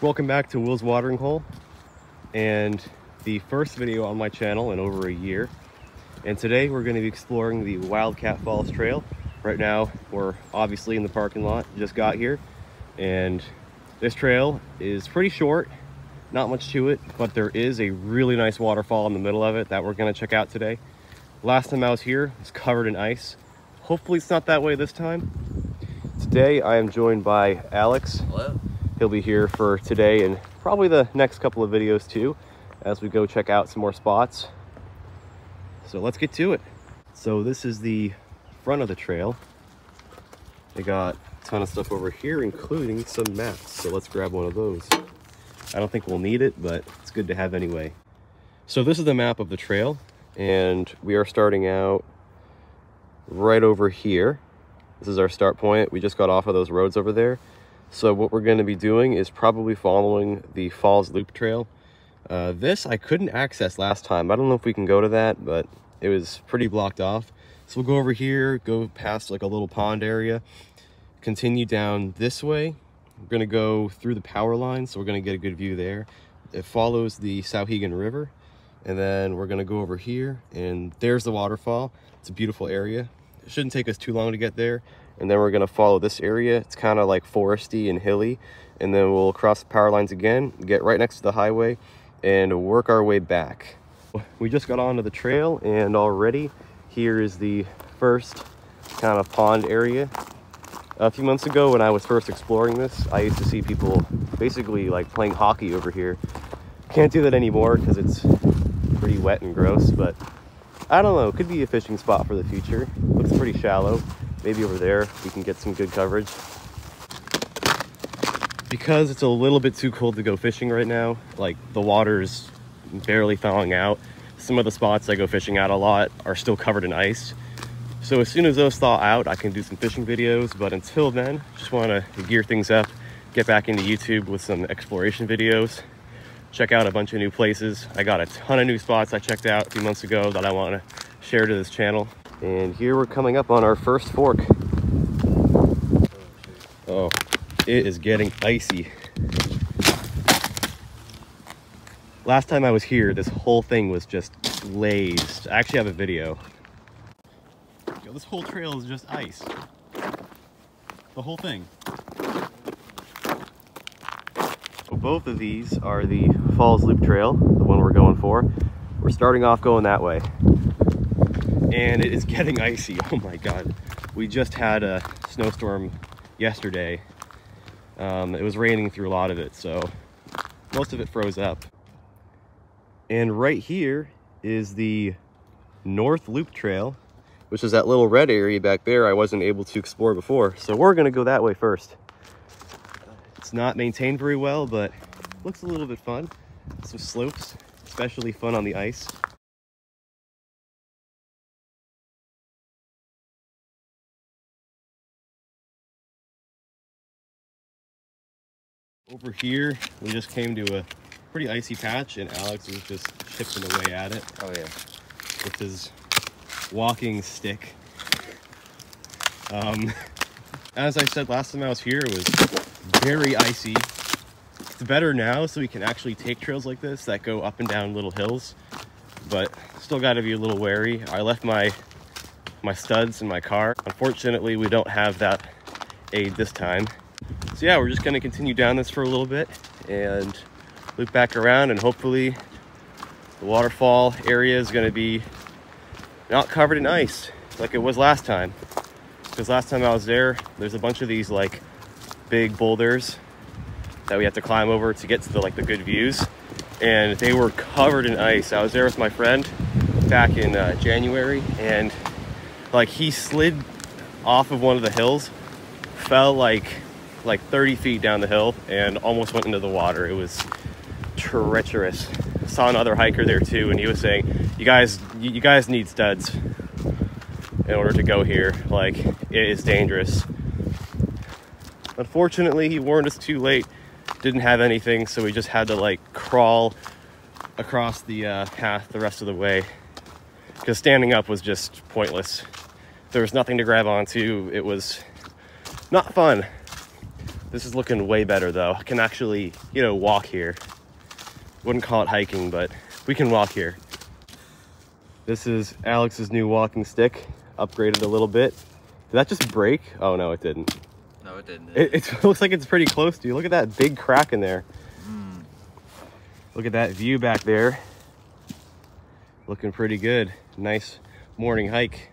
Welcome back to Will's Watering Hole and the first video on my channel in over a year. And today we're going to be exploring the Wildcat Falls Trail. Right now we're obviously in the parking lot, just got here. And this trail is pretty short, not much to it, but there is a really nice waterfall in the middle of it that we're going to check out today. Last time I was here, it's covered in ice. Hopefully it's not that way this time. Today I am joined by Alex. Hello. He'll be here for today and probably the next couple of videos too as we go check out some more spots. So let's get to it. So this is the front of the trail. They got a ton of stuff over here, including some maps. So let's grab one of those. I don't think we'll need it, but it's good to have anyway. So this is the map of the trail and we are starting out right over here. This is our start point. We just got off of those roads over there. So what we're going to be doing is probably following the Falls Loop Trail. Uh, this I couldn't access last time. I don't know if we can go to that, but it was pretty blocked off. So we'll go over here, go past like a little pond area, continue down this way. We're going to go through the power line, so we're going to get a good view there. It follows the Souhegan River, and then we're going to go over here, and there's the waterfall. It's a beautiful area. It shouldn't take us too long to get there and then we're going to follow this area. It's kind of like foresty and hilly and then we'll cross the power lines again get right next to the highway and work our way back. We just got onto the trail and already here is the first kind of pond area. A few months ago when i was first exploring this i used to see people basically like playing hockey over here. Can't do that anymore because it's pretty wet and gross but i don't know. Could be a fishing spot for the future. Looks pretty shallow maybe over there we can get some good coverage. Because it's a little bit too cold to go fishing right now, like the water's barely thawing out. Some of the spots I go fishing at a lot are still covered in ice. So as soon as those thaw out, I can do some fishing videos. But until then, just want to gear things up, get back into YouTube with some exploration videos, check out a bunch of new places. I got a ton of new spots I checked out a few months ago that I want to share to this channel. And here we're coming up on our first fork. Oh, it is getting icy. Last time I was here, this whole thing was just glazed. I actually have a video. Yo, this whole trail is just ice. The whole thing. So both of these are the Falls Loop Trail, the one we're going for. We're starting off going that way and it is getting icy. Oh my God. We just had a snowstorm yesterday. Um, it was raining through a lot of it, so most of it froze up. And right here is the North Loop Trail, which is that little red area back there I wasn't able to explore before. So we're gonna go that way first. It's not maintained very well, but looks a little bit fun. Some slopes, especially fun on the ice. Over here, we just came to a pretty icy patch and Alex was just chipping away at it. Oh yeah. With his walking stick. Um, as I said last time I was here, it was very icy. It's better now so we can actually take trails like this that go up and down little hills, but still got to be a little wary. I left my my studs in my car. Unfortunately, we don't have that aid this time. So yeah, we're just gonna continue down this for a little bit and loop back around and hopefully the waterfall area is gonna be not covered in ice like it was last time. Because last time I was there, there's a bunch of these like big boulders that we have to climb over to get to the like the good views and they were covered in ice. I was there with my friend back in uh, January and like he slid off of one of the hills, fell like like 30 feet down the hill and almost went into the water. It was treacherous. Saw another hiker there too, and he was saying, "You guys, you guys need studs in order to go here. Like it is dangerous." Unfortunately, he warned us too late. Didn't have anything, so we just had to like crawl across the uh, path the rest of the way because standing up was just pointless. There was nothing to grab onto. It was not fun. This is looking way better though. I can actually, you know, walk here. Wouldn't call it hiking, but we can walk here. This is Alex's new walking stick, upgraded a little bit. Did that just break? Oh no, it didn't. No, it didn't. It, it looks like it's pretty close to you. Look at that big crack in there. Mm. Look at that view back there. Looking pretty good. Nice morning hike.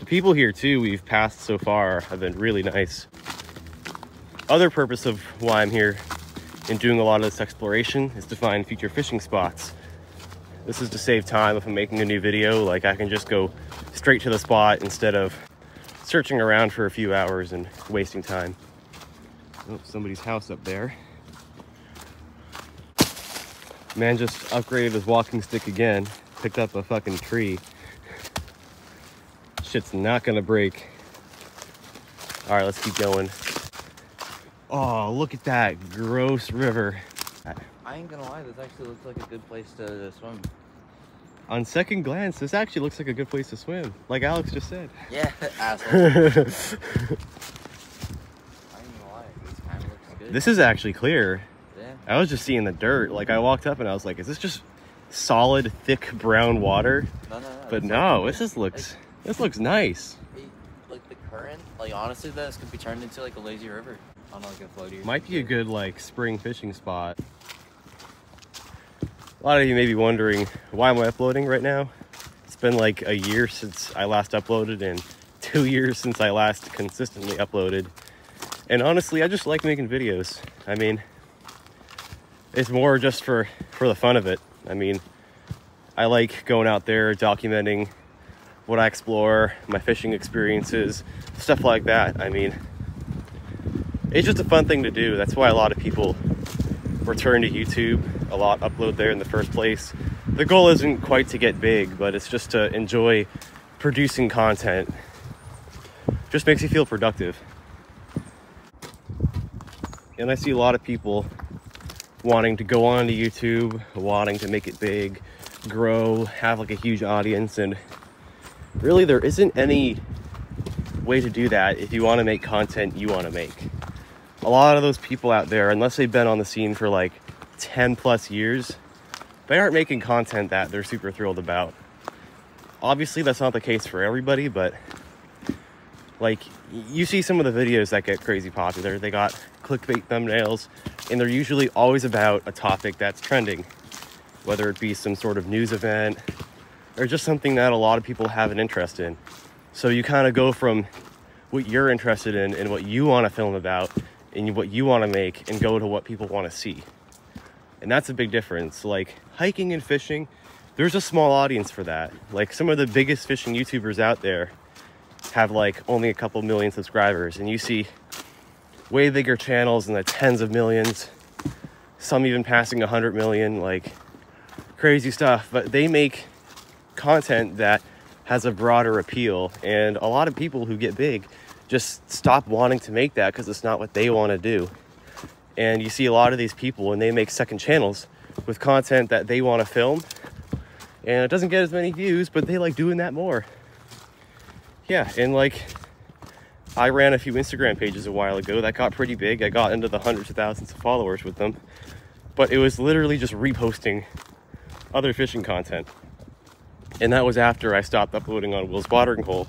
The people here too we've passed so far have been really nice. Other purpose of why I'm here and doing a lot of this exploration is to find future fishing spots. This is to save time if I'm making a new video, like I can just go straight to the spot instead of searching around for a few hours and wasting time. Oh, somebody's house up there. Man just upgraded his walking stick again. Picked up a fucking tree. Shit's not gonna break. All right, let's keep going. Oh, look at that gross river. I ain't gonna lie, this actually looks like a good place to swim. On second glance, this actually looks like a good place to swim, like Alex just said. Yeah, asshole. I ain't gonna lie, this kind of looks good. this is actually clear. Yeah. I was just seeing the dirt. Like I walked up and I was like, is this just solid, thick brown water? No, no, no. But no, not- this just looks this looks nice. like the current. Like honestly, this could be turned into like a lazy river on like a floaty. Might be a good like spring fishing spot. A lot of you may be wondering why am I uploading right now? It's been like a year since I last uploaded and two years since I last consistently uploaded. And honestly, I just like making videos. I mean, it's more just for for the fun of it. I mean, I like going out there documenting what I explore, my fishing experiences, stuff like that. I mean, it's just a fun thing to do. That's why a lot of people return to YouTube, a lot upload there in the first place. The goal isn't quite to get big, but it's just to enjoy producing content. Just makes you feel productive. And I see a lot of people wanting to go on to YouTube, wanting to make it big, grow, have like a huge audience, and really there isn't any way to do that if you want to make content you want to make a lot of those people out there, unless they've been on the scene for like 10 plus years, they aren't making content that they're super thrilled about. Obviously, that's not the case for everybody, but like you see some of the videos that get crazy popular, they got clickbait thumbnails, and they're usually always about a topic that's trending, whether it be some sort of news event or just something that a lot of people have an interest in. So you kind of go from what you're interested in and what you want to film about and what you want to make and go to what people want to see. And that's a big difference. Like hiking and fishing, there's a small audience for that. Like some of the biggest fishing YouTubers out there have like only a couple million subscribers and you see way bigger channels in the tens of millions, some even passing 100 million, like crazy stuff, but they make content that has a broader appeal and a lot of people who get big just stop wanting to make that because it's not what they want to do. And you see a lot of these people and they make second channels with content that they want to film and it doesn't get as many views, but they like doing that more. Yeah, and like I ran a few Instagram pages a while ago that got pretty big. I got into the hundreds of thousands of followers with them, but it was literally just reposting other fishing content. And that was after I stopped uploading on Will's Watering Hole.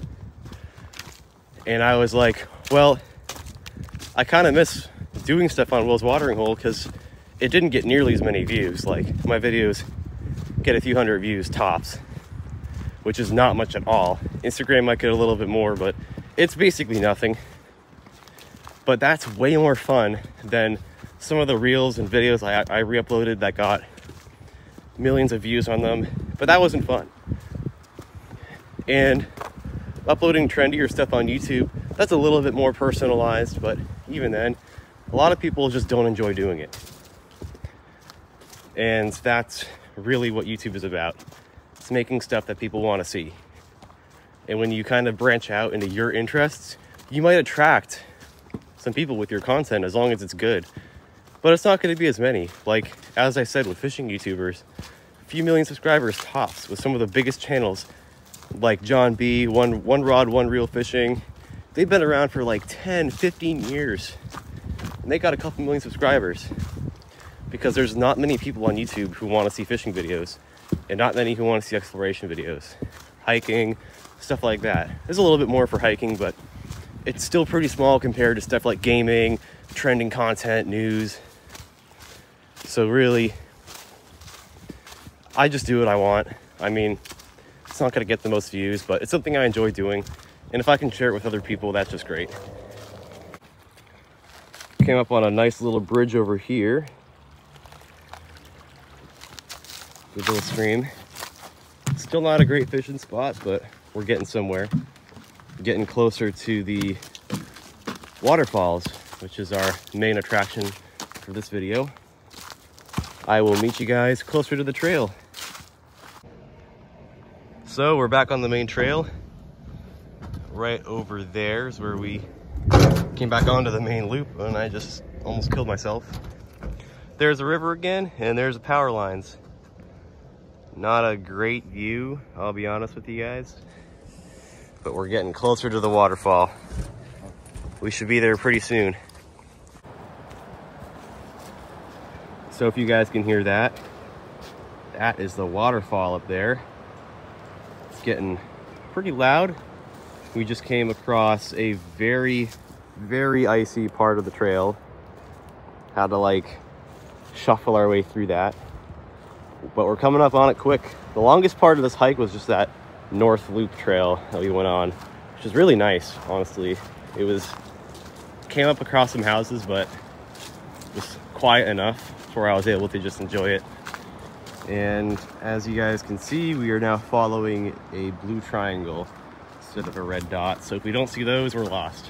And I was like, well, I kind of miss doing stuff on Will's Watering Hole because it didn't get nearly as many views. Like my videos get a few hundred views tops, which is not much at all. Instagram might get a little bit more, but it's basically nothing. But that's way more fun than some of the reels and videos I, I re-uploaded that got millions of views on them. But that wasn't fun. And uploading trendier stuff on YouTube, that's a little bit more personalized, but even then, a lot of people just don't enjoy doing it. And that's really what YouTube is about. It's making stuff that people want to see. And when you kind of branch out into your interests, you might attract some people with your content as long as it's good. But it's not going to be as many. Like, as I said with fishing YouTubers, a few million subscribers tops with some of the biggest channels like John B, one one rod, one reel fishing. They've been around for like 10, 15 years. and they got a couple million subscribers because there's not many people on YouTube who want to see fishing videos and not many who want to see exploration videos, hiking, stuff like that. There's a little bit more for hiking, but it's still pretty small compared to stuff like gaming, trending content, news. So really, I just do what I want. I mean, it's not gonna get the most views, but it's something I enjoy doing. And if I can share it with other people, that's just great. Came up on a nice little bridge over here. Good little stream. Still not a great fishing spot, but we're getting somewhere. Getting closer to the waterfalls, which is our main attraction for this video. I will meet you guys closer to the trail. So we're back on the main trail. Right over there is where we came back onto the main loop and I just almost killed myself. There's a river again and there's the power lines. Not a great view, I'll be honest with you guys. But we're getting closer to the waterfall. We should be there pretty soon. So if you guys can hear that, that is the waterfall up there. Getting pretty loud. We just came across a very, very icy part of the trail. Had to like shuffle our way through that but we're coming up on it quick. The longest part of this hike was just that north loop trail that we went on, which is really nice, honestly. It was, came up across some houses, but it was quiet enough where I was able to just enjoy it. And as you guys can see, we are now following a blue triangle instead of a red dot. So if we don't see those, we're lost.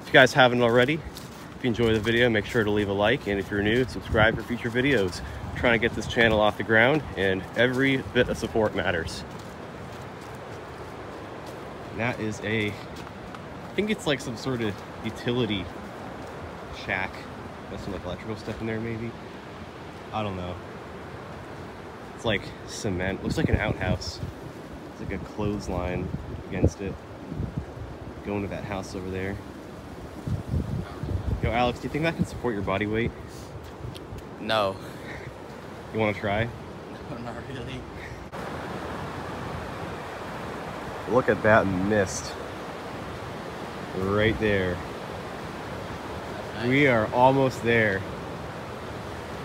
If you guys haven't already, if you enjoy the video, make sure to leave a like. And if you're new, subscribe for future videos trying to get this channel off the ground and every bit of support matters. And that is a, I think it's like some sort of utility shack. Got some like electrical stuff in there maybe. I don't know. It's like cement, looks like an outhouse. It's like a clothesline against it. Going to that house over there. Yo, Alex, do you think that can support your body weight? No. You want to try? No, not really. Look at that mist. Right there. We are almost there.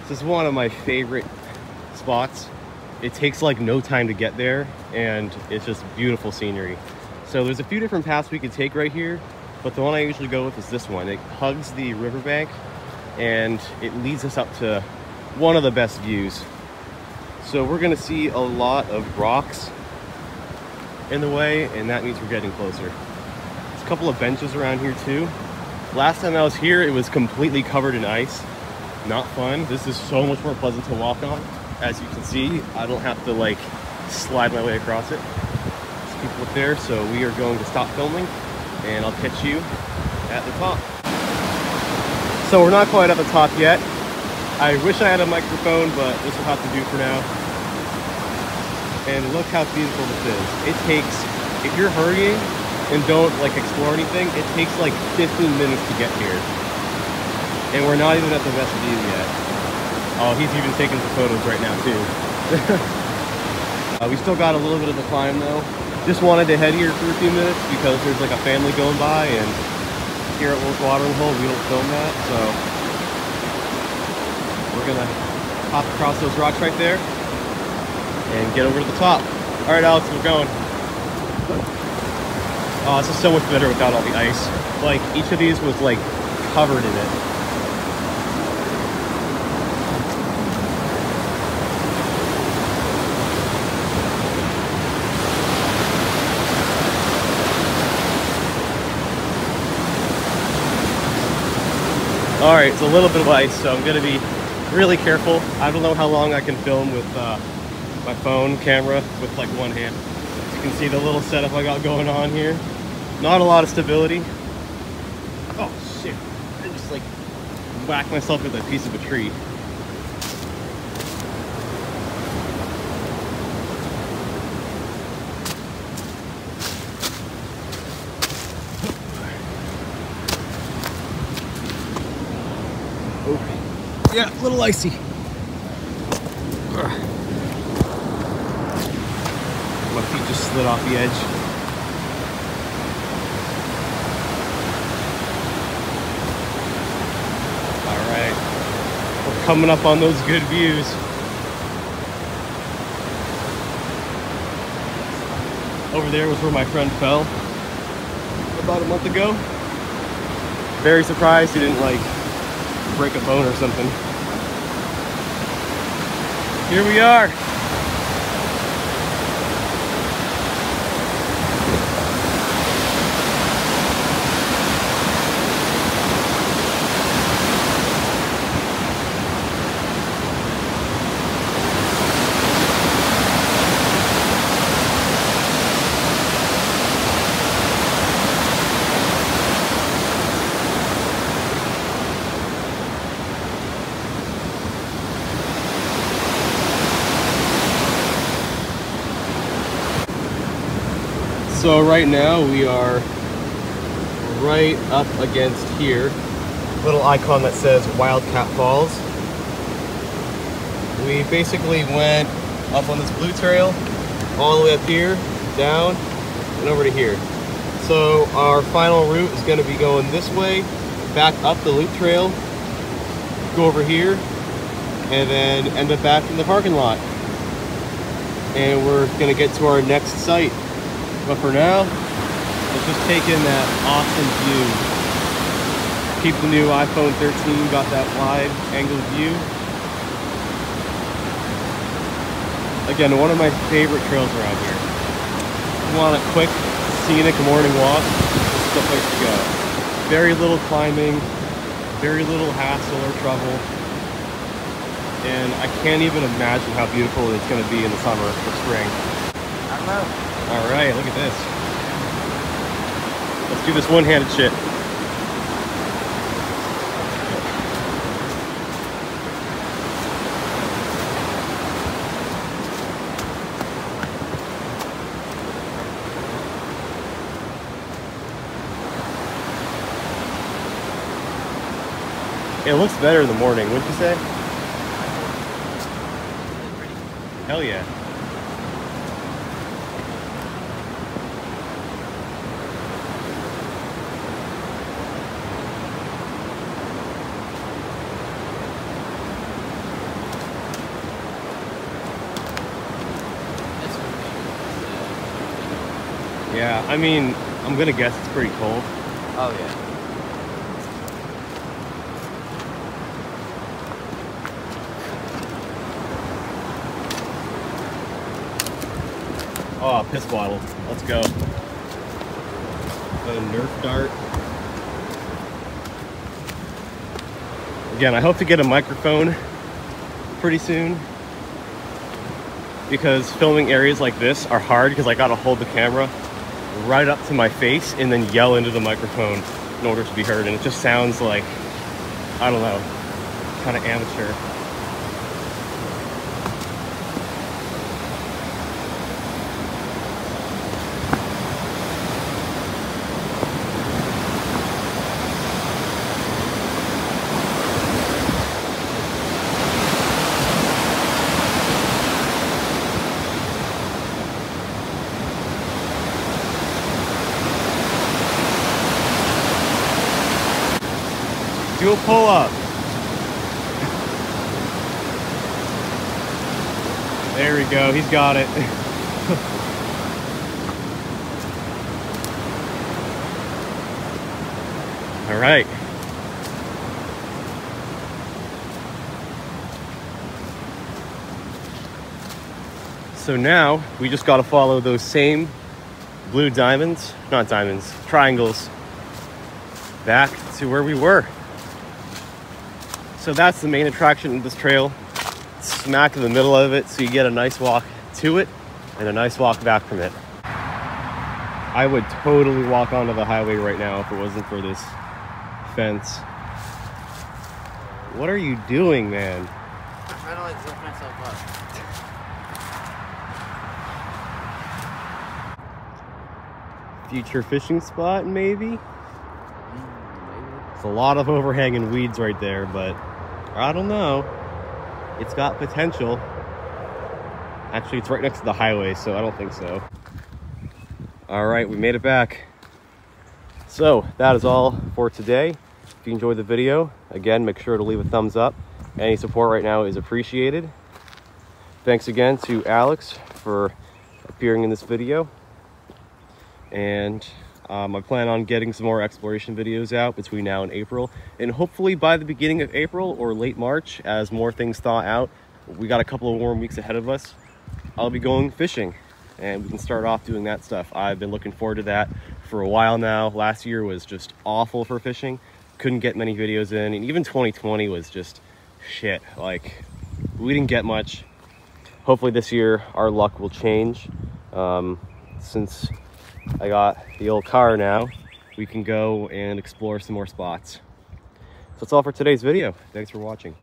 This is one of my favorite spots. It takes like no time to get there and it's just beautiful scenery. So there's a few different paths we could take right here, but the one I usually go with is this one. It hugs the riverbank and it leads us up to one of the best views. So we're gonna see a lot of rocks in the way and that means we're getting closer. There's a couple of benches around here too. Last time I was here, it was completely covered in ice. Not fun. This is so much more pleasant to walk on. As you can see, I don't have to like slide my way across it. There's people up there, so we are going to stop filming and I'll catch you at the top. So we're not quite at the top yet. I wish I had a microphone, but this will have to do for now. And look how beautiful this is. It takes, if you're hurrying and don't like explore anything, it takes like 15 minutes to get here. And we're not even at the best view yet. Oh, he's even taking some photos right now too. uh, we still got a little bit of the climb though. Just wanted to head here for a few minutes because there's like a family going by and here at Watering Hole we don't film that, so we're gonna hop across those rocks right there and get over to the top. All right, Alex, we're going. Oh, this is so much better without all the ice. Like, each of these was like covered in it. All right, it's a little bit of ice, so I'm gonna be really careful. I don't know how long I can film with uh, my phone camera with like one hand. As you can see the little setup I got going on here. Not a lot of stability. Oh shit, I just like whacked myself with a piece of a tree. Yeah, a little icy. My feet just slid off the edge. All right, we're coming up on those good views. Over there was where my friend fell about a month ago. Very surprised he didn't like break a bone or something. Here we are. So right now we are right up against here. Little icon that says Wildcat Falls. We basically went up on this blue trail, all the way up here, down, and over to here. So our final route is gonna be going this way, back up the loop trail, go over here, and then end up back in the parking lot. And we're gonna get to our next site. But for now, let's just take in that awesome view. Keep the new iPhone 13, got that wide angle view. Again, one of my favorite trails around here. You want a quick, scenic morning walk, this is the place to go. Very little climbing, very little hassle or trouble. And I can't even imagine how beautiful it's gonna be in the summer or spring. I don't know. All right, look at this. Let's do this one-handed shit. It looks better in the morning, wouldn't you say? Hell yeah. Yeah, I mean, I'm gonna guess it's pretty cold. Oh yeah. Oh, piss bottle. Let's go. A Nerf dart. Again, I hope to get a microphone pretty soon because filming areas like this are hard because I gotta hold the camera right up to my face and then yell into the microphone in order to be heard. And it just sounds like, I don't know, kind of amateur. Do a pull up. There we go. He's got it. All right. So now we just got to follow those same blue diamonds, not diamonds, triangles back to where we were. So that's the main attraction of this trail. Smack in the middle of it, so you get a nice walk to it and a nice walk back from it. I would totally walk onto the highway right now if it wasn't for this fence. What are you doing, man? I'm trying to like lift myself up. Future fishing spot, maybe? Mm, It's a lot of overhanging weeds right there, but I don't know. It's got potential. Actually, it's right next to the highway, so I don't think so. All right, we made it back. So that is all for today. If you enjoyed the video, again, make sure to leave a thumbs up. Any support right now is appreciated. Thanks again to Alex for appearing in this video. And um, I plan on getting some more exploration videos out between now and April. And hopefully by the beginning of April or late March, as more things thaw out, we got a couple of warm weeks ahead of us, I'll be going fishing and we can start off doing that stuff. I've been looking forward to that for a while now. Last year was just awful for fishing. Couldn't get many videos in and even 2020 was just shit. Like we didn't get much. Hopefully this year our luck will change. Um, since I got the old car now, we can go and explore some more spots. So that's all for today's video. Thanks for watching.